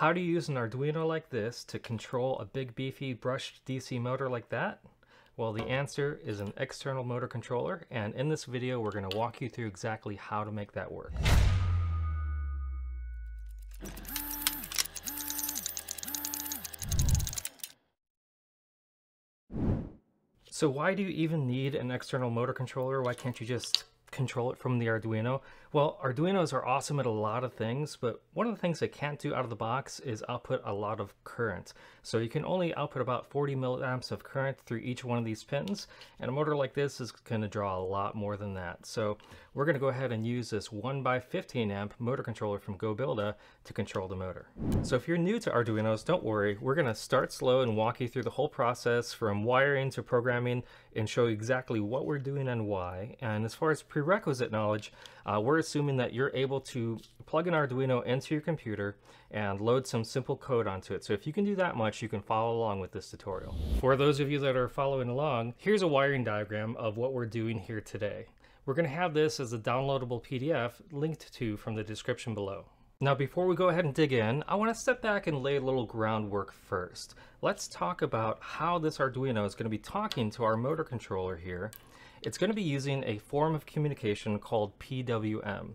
How do you use an Arduino like this to control a big beefy brushed DC motor like that? Well, the answer is an external motor controller, and in this video we're going to walk you through exactly how to make that work. So why do you even need an external motor controller? Why can't you just control it from the Arduino? Well, Arduinos are awesome at a lot of things, but one of the things they can't do out of the box is output a lot of current. So you can only output about 40 milliamps of current through each one of these pins, and a motor like this is going to draw a lot more than that. So we're going to go ahead and use this 1 by 15 amp motor controller from goBILDA to control the motor. So if you're new to Arduinos, don't worry, we're going to start slow and walk you through the whole process from wiring to programming and show you exactly what we're doing and why. And as far as prerequisite knowledge, uh, we're assuming that you're able to plug an Arduino into your computer and load some simple code onto it. So if you can do that much, you can follow along with this tutorial. For those of you that are following along, here's a wiring diagram of what we're doing here today. We're going to have this as a downloadable PDF linked to from the description below. Now before we go ahead and dig in, I want to step back and lay a little groundwork first. Let's talk about how this Arduino is going to be talking to our motor controller here it's going to be using a form of communication called PWM.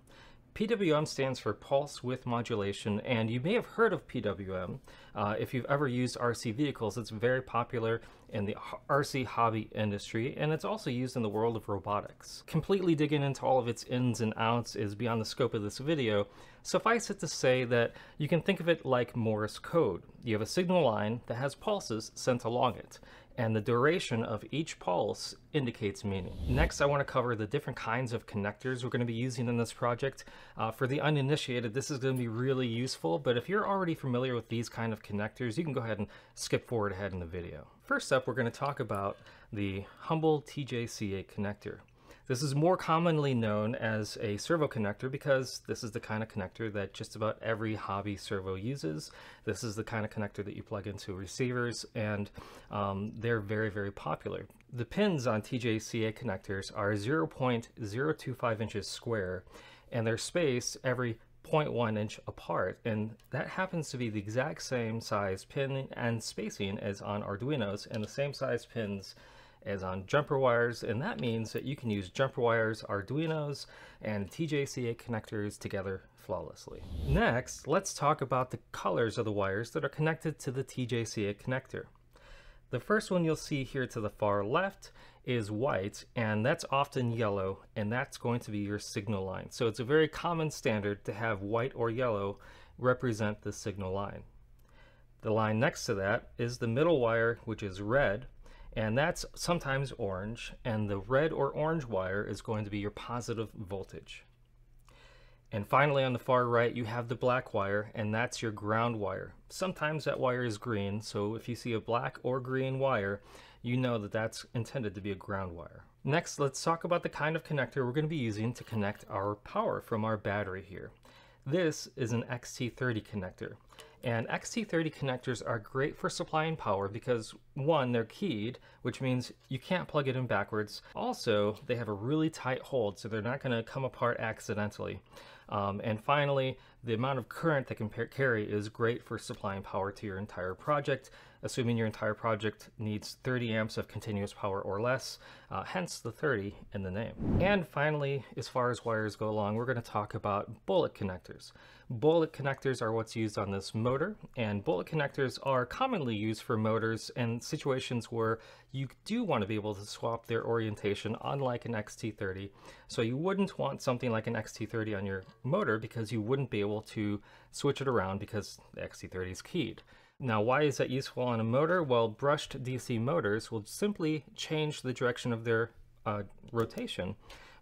PWM stands for Pulse Width Modulation, and you may have heard of PWM. Uh, if you've ever used RC vehicles, it's very popular in the RC hobby industry, and it's also used in the world of robotics. Completely digging into all of its ins and outs is beyond the scope of this video. Suffice it to say that you can think of it like Morse code. You have a signal line that has pulses sent along it and the duration of each pulse indicates meaning. Next, I want to cover the different kinds of connectors we're going to be using in this project. Uh, for the uninitiated, this is going to be really useful, but if you're already familiar with these kind of connectors, you can go ahead and skip forward ahead in the video. First up, we're going to talk about the Humble TJC8 connector. This is more commonly known as a servo connector because this is the kind of connector that just about every hobby servo uses. This is the kind of connector that you plug into receivers and um, they're very, very popular. The pins on TJC8 connectors are 0.025 inches square and they're spaced every 0.1 inch apart and that happens to be the exact same size pin and spacing as on Arduinos and the same size pins as on jumper wires, and that means that you can use jumper wires, Arduinos, and TJC8 connectors together flawlessly. Next, let's talk about the colors of the wires that are connected to the TJC8 connector. The first one you'll see here to the far left is white, and that's often yellow, and that's going to be your signal line. So it's a very common standard to have white or yellow represent the signal line. The line next to that is the middle wire, which is red, and that's sometimes orange and the red or orange wire is going to be your positive voltage. And finally on the far right you have the black wire and that's your ground wire. Sometimes that wire is green so if you see a black or green wire you know that that's intended to be a ground wire. Next let's talk about the kind of connector we're going to be using to connect our power from our battery here. This is an XT30 connector. And XT30 connectors are great for supplying power because one, they're keyed, which means you can't plug it in backwards. Also, they have a really tight hold, so they're not gonna come apart accidentally. Um, and finally, the amount of current they can carry is great for supplying power to your entire project, assuming your entire project needs 30 amps of continuous power or less, uh, hence the 30 in the name. And finally, as far as wires go along, we're going to talk about bullet connectors. Bullet connectors are what's used on this motor, and bullet connectors are commonly used for motors in situations where you do want to be able to swap their orientation, unlike an XT30. So you wouldn't want something like an XT30 on your motor because you wouldn't be able to switch it around because the XT30 is keyed. Now, why is that useful on a motor? Well, brushed DC motors will simply change the direction of their uh, rotation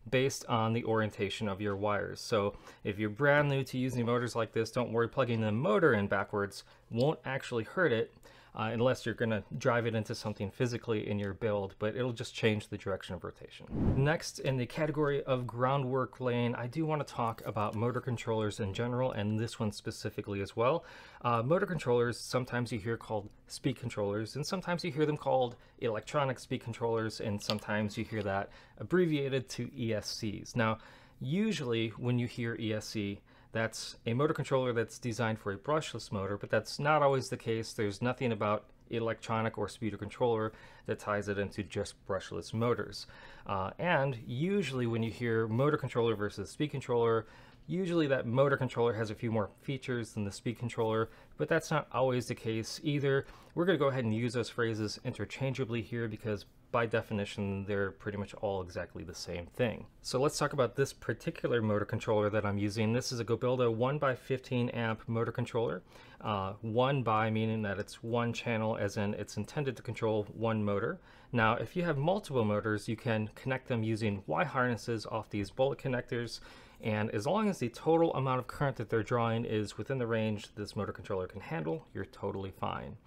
based on the orientation of your wires. So if you're brand new to using motors like this, don't worry, plugging the motor in backwards won't actually hurt it uh, unless you're going to drive it into something physically in your build, but it'll just change the direction of rotation. Next, in the category of groundwork laying, I do want to talk about motor controllers in general, and this one specifically as well. Uh, motor controllers, sometimes you hear called speed controllers, and sometimes you hear them called electronic speed controllers, and sometimes you hear that abbreviated to ESCs. Now, usually when you hear ESC, that's a motor controller that's designed for a brushless motor, but that's not always the case. There's nothing about electronic or speeder controller that ties it into just brushless motors. Uh, and usually when you hear motor controller versus speed controller, usually that motor controller has a few more features than the speed controller, but that's not always the case either. We're going to go ahead and use those phrases interchangeably here because by definition, they're pretty much all exactly the same thing. So let's talk about this particular motor controller that I'm using. This is a Gobilda 1 by 15 amp motor controller. Uh, 1 by meaning that it's one channel as in it's intended to control one motor. Now if you have multiple motors you can connect them using Y harnesses off these bullet connectors and as long as the total amount of current that they're drawing is within the range this motor controller can handle, you're totally fine.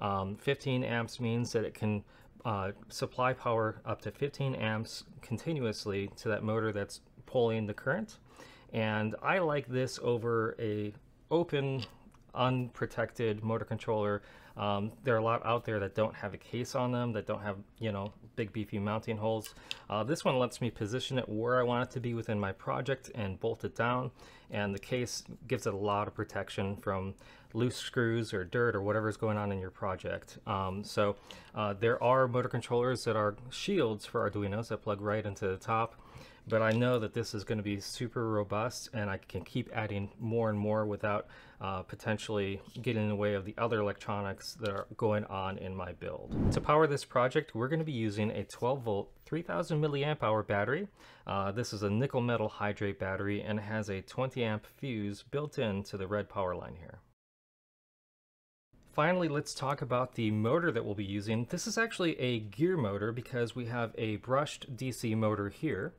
Um, 15 amps means that it can uh, supply power up to 15 amps continuously to that motor that's pulling the current. And I like this over a open, unprotected motor controller. Um, there are a lot out there that don't have a case on them, that don't have, you know, big beefy mounting holes. Uh, this one lets me position it where I want it to be within my project and bolt it down. And the case gives it a lot of protection from loose screws or dirt or whatever is going on in your project. Um, so uh, there are motor controllers that are shields for Arduinos that plug right into the top but I know that this is going to be super robust and I can keep adding more and more without uh, potentially getting in the way of the other electronics that are going on in my build. To power this project, we're going to be using a 12 volt 3000 milliamp hour battery. Uh, this is a nickel metal hydride battery and has a 20 amp fuse built into the red power line here. Finally, let's talk about the motor that we'll be using. This is actually a gear motor because we have a brushed DC motor here.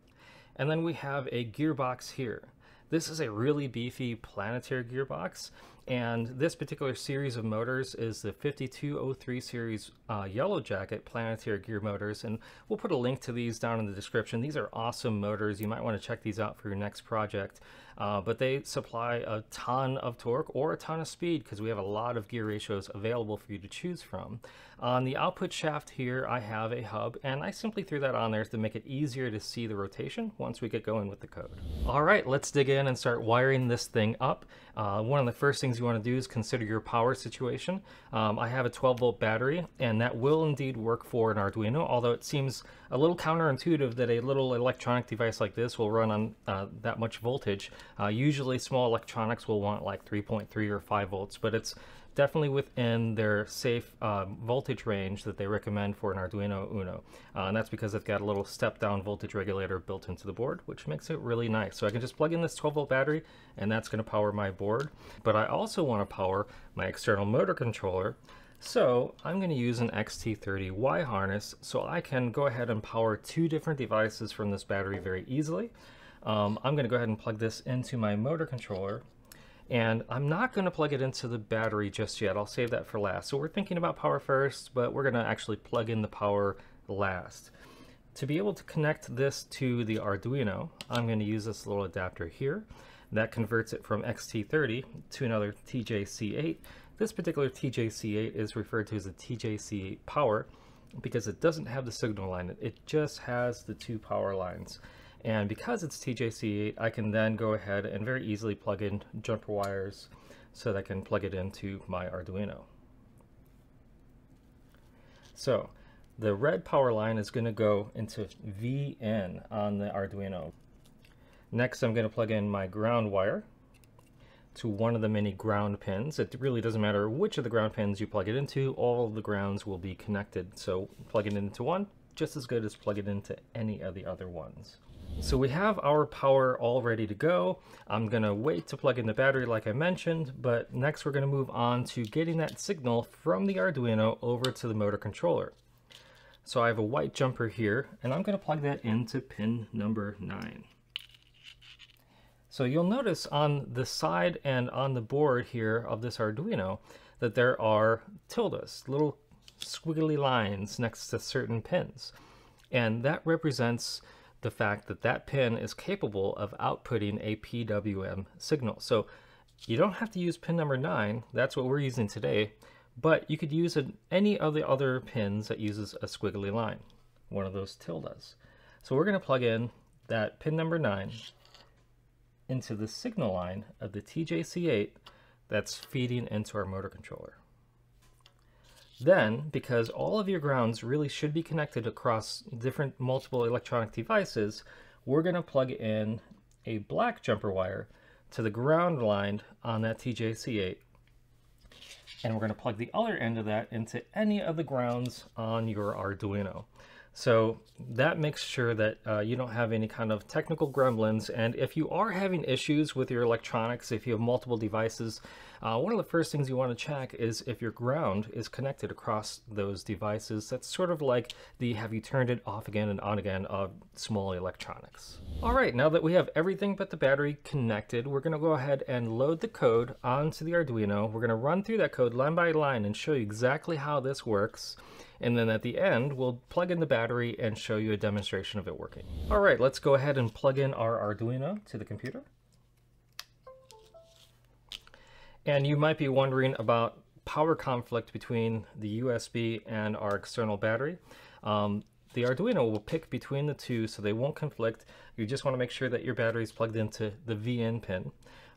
And then we have a gearbox here. This is a really beefy planetary gearbox, and this particular series of motors is the 5203 series uh, Yellow Jacket planetary gear motors, and we'll put a link to these down in the description. These are awesome motors. You might want to check these out for your next project. Uh, but they supply a ton of torque or a ton of speed because we have a lot of gear ratios available for you to choose from. On the output shaft here, I have a hub, and I simply threw that on there to make it easier to see the rotation once we get going with the code. All right, let's dig in and start wiring this thing up. Uh, one of the first things you want to do is consider your power situation. Um, I have a 12 volt battery, and that will indeed work for an Arduino, although it seems a little counterintuitive that a little electronic device like this will run on uh, that much voltage. Uh, usually small electronics will want like 3.3 or 5 volts, but it's definitely within their safe uh, voltage range that they recommend for an Arduino Uno. Uh, and that's because it's got a little step down voltage regulator built into the board, which makes it really nice. So I can just plug in this 12 volt battery and that's gonna power my board. But I also wanna power my external motor controller so I'm going to use an XT30 Y harness so I can go ahead and power two different devices from this battery very easily. Um, I'm going to go ahead and plug this into my motor controller and I'm not going to plug it into the battery just yet. I'll save that for last. So we're thinking about power first, but we're going to actually plug in the power last. To be able to connect this to the Arduino, I'm going to use this little adapter here. That converts it from XT30 to another TJC8 this particular TJC8 is referred to as a TJC8 power because it doesn't have the signal line. It just has the two power lines. And because it's TJC8, I can then go ahead and very easily plug in jumper wires so that I can plug it into my Arduino. So the red power line is going to go into VIN on the Arduino. Next, I'm going to plug in my ground wire to one of the many ground pins. It really doesn't matter which of the ground pins you plug it into, all the grounds will be connected. So plug it into one, just as good as plug it into any of the other ones. So we have our power all ready to go. I'm gonna wait to plug in the battery like I mentioned, but next we're gonna move on to getting that signal from the Arduino over to the motor controller. So I have a white jumper here, and I'm gonna plug that into pin number nine. So you'll notice on the side and on the board here of this Arduino that there are tildes, little squiggly lines next to certain pins. And that represents the fact that that pin is capable of outputting a PWM signal. So you don't have to use pin number 9, that's what we're using today, but you could use any of the other pins that uses a squiggly line, one of those tildes. So we're going to plug in that pin number 9 into the signal line of the TJC8 that's feeding into our motor controller. Then, because all of your grounds really should be connected across different multiple electronic devices, we're going to plug in a black jumper wire to the ground line on that TJC8. And we're going to plug the other end of that into any of the grounds on your Arduino. So that makes sure that uh, you don't have any kind of technical gremlins. And if you are having issues with your electronics, if you have multiple devices, uh, one of the first things you want to check is if your ground is connected across those devices. That's sort of like the have you turned it off again and on again of small electronics. All right, now that we have everything but the battery connected, we're going to go ahead and load the code onto the Arduino. We're going to run through that code line by line and show you exactly how this works. And then at the end, we'll plug in the battery and show you a demonstration of it working. All right, let's go ahead and plug in our Arduino to the computer. And you might be wondering about power conflict between the USB and our external battery. Um, the Arduino will pick between the two so they won't conflict. You just want to make sure that your battery is plugged into the VIN pin.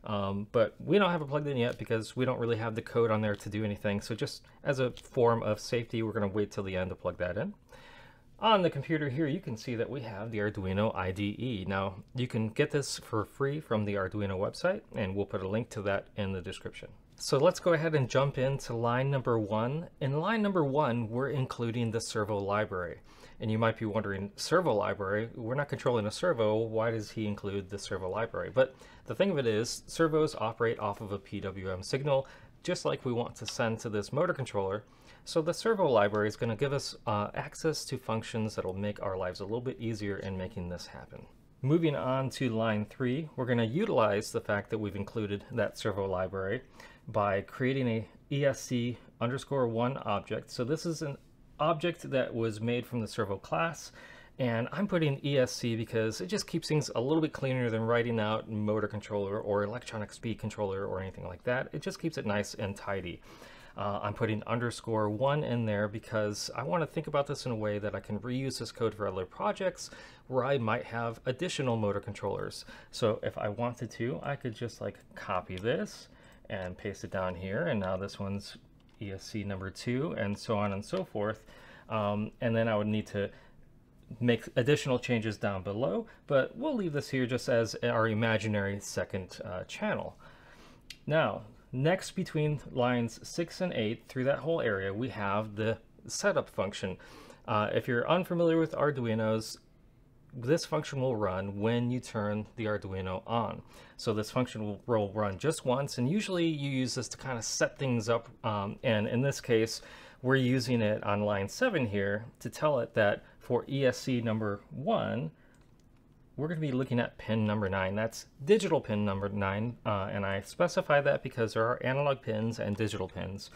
Um, but we don't have it plugged in yet because we don't really have the code on there to do anything. So just as a form of safety, we're going to wait till the end to plug that in. On the computer here, you can see that we have the Arduino IDE. Now, you can get this for free from the Arduino website, and we'll put a link to that in the description. So let's go ahead and jump into line number one. In line number one, we're including the servo library. And you might be wondering, servo library, we're not controlling a servo, why does he include the servo library? But the thing of it is, servos operate off of a PWM signal, just like we want to send to this motor controller. So the servo library is going to give us uh, access to functions that will make our lives a little bit easier in making this happen. Moving on to line three, we're going to utilize the fact that we've included that servo library by creating a ESC underscore one object. So this is an object that was made from the servo class and I'm putting ESC because it just keeps things a little bit cleaner than writing out motor controller or electronic speed controller or anything like that. It just keeps it nice and tidy. Uh, I'm putting underscore one in there because I want to think about this in a way that I can reuse this code for other projects where I might have additional motor controllers. So if I wanted to, I could just like copy this and paste it down here. And now this one's ESC number two and so on and so forth. Um, and then I would need to make additional changes down below, but we'll leave this here just as our imaginary second uh, channel. Now, Next, between lines 6 and 8, through that whole area, we have the setup function. Uh, if you're unfamiliar with Arduinos, this function will run when you turn the Arduino on. So this function will, will run just once, and usually you use this to kind of set things up. Um, and in this case, we're using it on line 7 here to tell it that for ESC number 1, we're going to be looking at pin number 9. That's digital pin number 9, uh, and I specify that because there are analog pins and digital pins.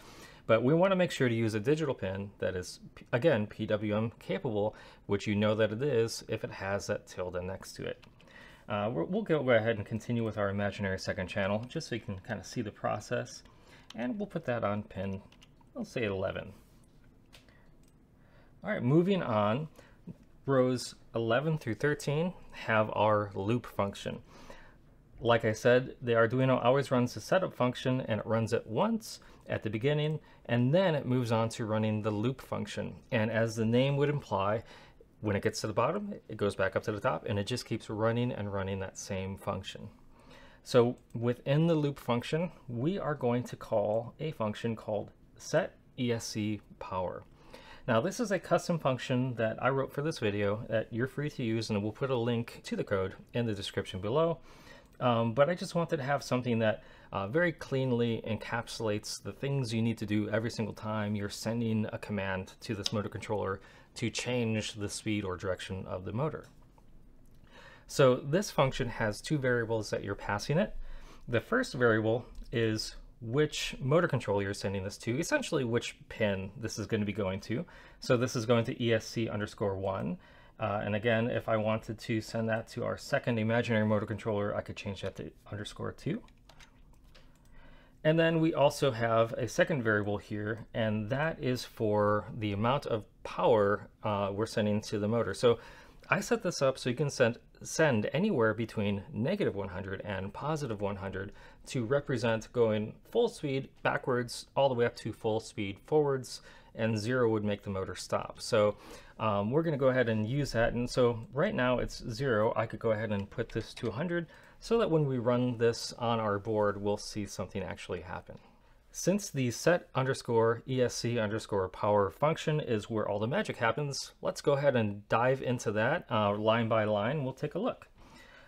But we want to make sure to use a digital pin that is, again, PWM capable, which you know that it is if it has that tilde next to it. Uh, we'll go ahead and continue with our imaginary second channel, just so you can kind of see the process. And we'll put that on pin, let's say 11. All right, moving on rows 11 through 13 have our loop function. Like I said, the Arduino always runs the setup function and it runs it once at the beginning and then it moves on to running the loop function. And as the name would imply, when it gets to the bottom, it goes back up to the top and it just keeps running and running that same function. So within the loop function, we are going to call a function called set ESC power. Now this is a custom function that I wrote for this video that you're free to use and we'll put a link to the code in the description below. Um, but I just wanted to have something that uh, very cleanly encapsulates the things you need to do every single time you're sending a command to this motor controller to change the speed or direction of the motor. So this function has two variables that you're passing it. The first variable is which motor controller you're sending this to, essentially which pin this is going to be going to. So this is going to ESC underscore one. Uh, and again, if I wanted to send that to our second imaginary motor controller, I could change that to underscore two. And then we also have a second variable here, and that is for the amount of power uh, we're sending to the motor. So I set this up so you can send send anywhere between negative 100 and positive 100 to represent going full speed backwards all the way up to full speed forwards and zero would make the motor stop. So um, we're going to go ahead and use that. And so right now it's zero. I could go ahead and put this to 100 so that when we run this on our board, we'll see something actually happen. Since the set underscore ESC underscore power function is where all the magic happens, let's go ahead and dive into that uh, line by line. We'll take a look.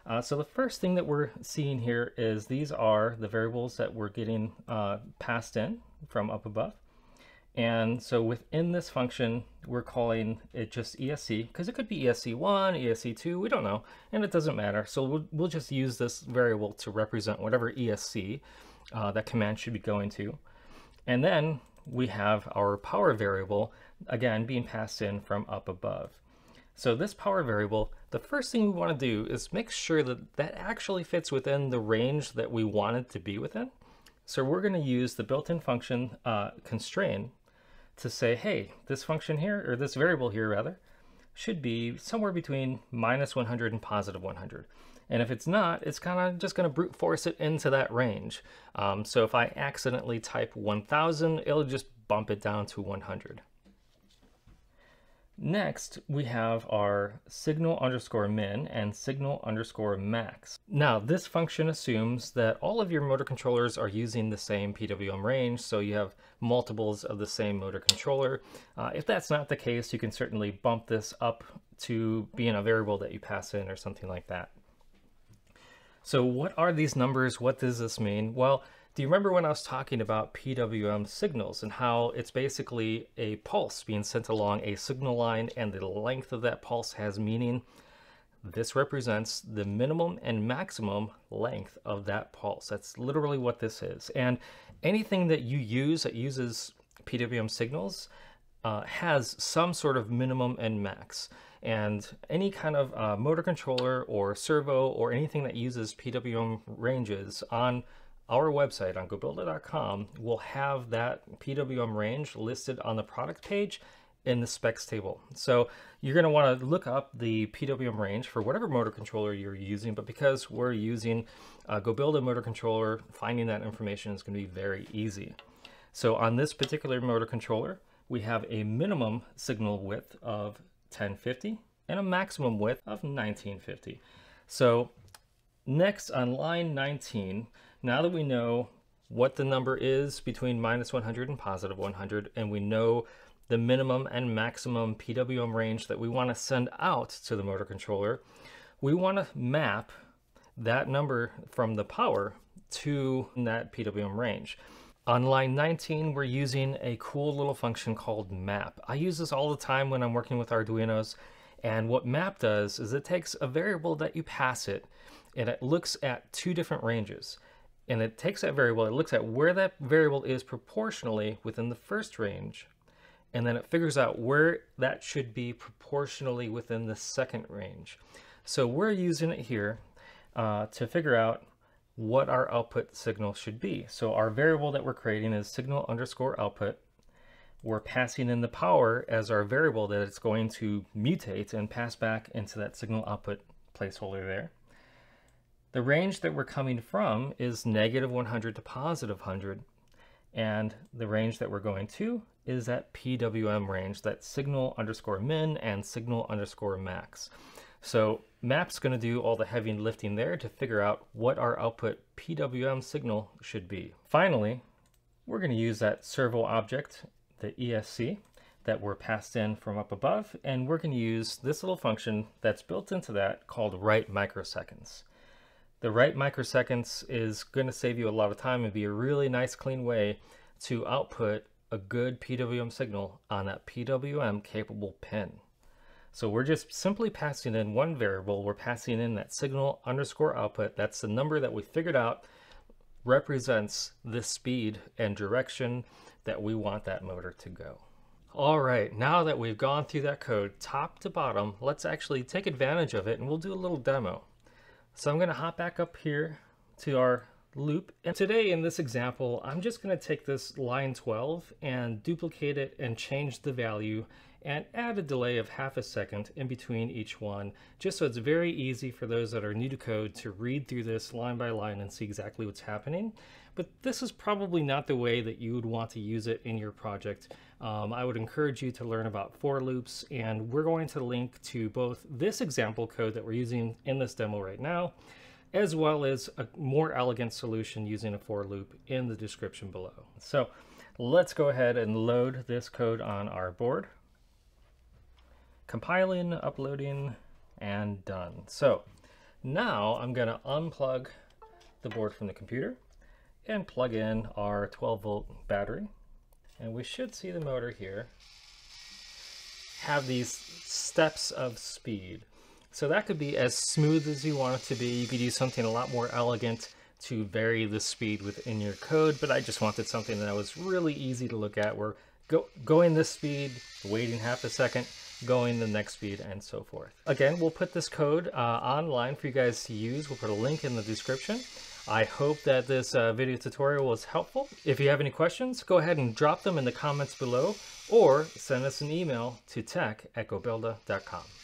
Uh, so the first thing that we're seeing here is these are the variables that we're getting uh, passed in from up above. And so within this function, we're calling it just ESC because it could be ESC1, ESC2, we don't know, and it doesn't matter. So we'll, we'll just use this variable to represent whatever ESC uh, that command should be going to. And then we have our power variable, again, being passed in from up above. So this power variable, the first thing we want to do is make sure that that actually fits within the range that we want it to be within. So we're going to use the built-in function uh, constrain to say, hey, this function here, or this variable here rather, should be somewhere between minus 100 and positive 100. And if it's not, it's kind of just going to brute force it into that range. Um, so if I accidentally type 1000, it'll just bump it down to 100. Next, we have our signal underscore min and signal underscore max. Now, this function assumes that all of your motor controllers are using the same PWM range, so you have multiples of the same motor controller. Uh, if that's not the case, you can certainly bump this up to being a variable that you pass in or something like that. So what are these numbers? What does this mean? Well, do you remember when I was talking about PWM signals and how it's basically a pulse being sent along a signal line and the length of that pulse has meaning? This represents the minimum and maximum length of that pulse. That's literally what this is. And anything that you use that uses PWM signals uh, has some sort of minimum and max. And any kind of uh, motor controller or servo or anything that uses PWM ranges on our website on gobilda.com will have that PWM range listed on the product page in the specs table. So you're going to want to look up the PWM range for whatever motor controller you're using, but because we're using a goBILDA motor controller, finding that information is going to be very easy. So on this particular motor controller, we have a minimum signal width of 1050 and a maximum width of 1950. So next on line 19, now that we know what the number is between minus 100 and positive 100, and we know the minimum and maximum PWM range that we want to send out to the motor controller, we want to map that number from the power to that PWM range. On line 19, we're using a cool little function called map. I use this all the time when I'm working with Arduinos. And what map does is it takes a variable that you pass it and it looks at two different ranges. And it takes that variable, it looks at where that variable is proportionally within the first range. And then it figures out where that should be proportionally within the second range. So we're using it here uh, to figure out what our output signal should be. So our variable that we're creating is signal underscore output. We're passing in the power as our variable that it's going to mutate and pass back into that signal output placeholder there. The range that we're coming from is negative 100 to positive 100. And the range that we're going to is that PWM range, that signal underscore min and signal underscore max. So map's going to do all the heavy lifting there to figure out what our output PWM signal should be. Finally, we're going to use that servo object, the ESC, that were passed in from up above, and we're going to use this little function that's built into that called write microseconds. The write microseconds is going to save you a lot of time and be a really nice clean way to output a good PWM signal on that PWM capable pin. So we're just simply passing in one variable. We're passing in that signal underscore output. That's the number that we figured out represents the speed and direction that we want that motor to go. All right, now that we've gone through that code top to bottom, let's actually take advantage of it and we'll do a little demo. So I'm gonna hop back up here to our loop. And today in this example, I'm just going to take this line 12 and duplicate it and change the value and add a delay of half a second in between each one, just so it's very easy for those that are new to code to read through this line by line and see exactly what's happening. But this is probably not the way that you would want to use it in your project. Um, I would encourage you to learn about for loops, and we're going to link to both this example code that we're using in this demo right now, as well as a more elegant solution using a for loop in the description below. So let's go ahead and load this code on our board. Compiling, uploading, and done. So now I'm going to unplug the board from the computer and plug in our 12 volt battery. And we should see the motor here have these steps of speed. So that could be as smooth as you want it to be. You could use something a lot more elegant to vary the speed within your code, but I just wanted something that was really easy to look at where go, going this speed, waiting half a second, going the next speed, and so forth. Again, we'll put this code uh, online for you guys to use. We'll put a link in the description. I hope that this uh, video tutorial was helpful. If you have any questions, go ahead and drop them in the comments below or send us an email to tech at gobilda.com.